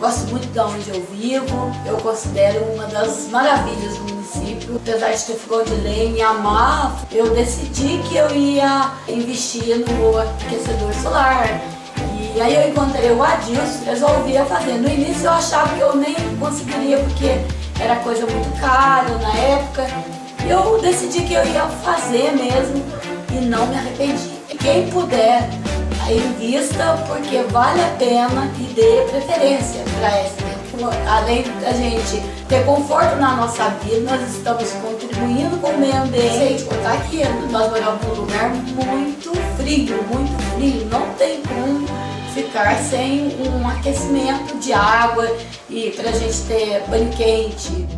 Gosto muito de onde eu vivo. Eu considero uma das maravilhas do município. Apesar de ter fogão de lenha e amar, eu decidi que eu ia investir no aquecedor solar. E aí eu encontrei o Adilson, resolvi fazer. No início eu achava que eu nem conseguiria porque era coisa muito cara na época. Eu decidi que eu ia fazer mesmo e não me arrependi. Quem puder, invista porque vale a pena e dê preferência para essa. Além da gente ter conforto na nossa vida, nós estamos contribuindo com o meio ambiente. Tá aqui, nós moramos num lugar muito frio, muito frio. Não tem como ficar sem um aquecimento de água e para a gente ter banho quente.